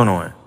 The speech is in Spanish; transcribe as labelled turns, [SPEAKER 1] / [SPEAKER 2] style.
[SPEAKER 1] eso no es.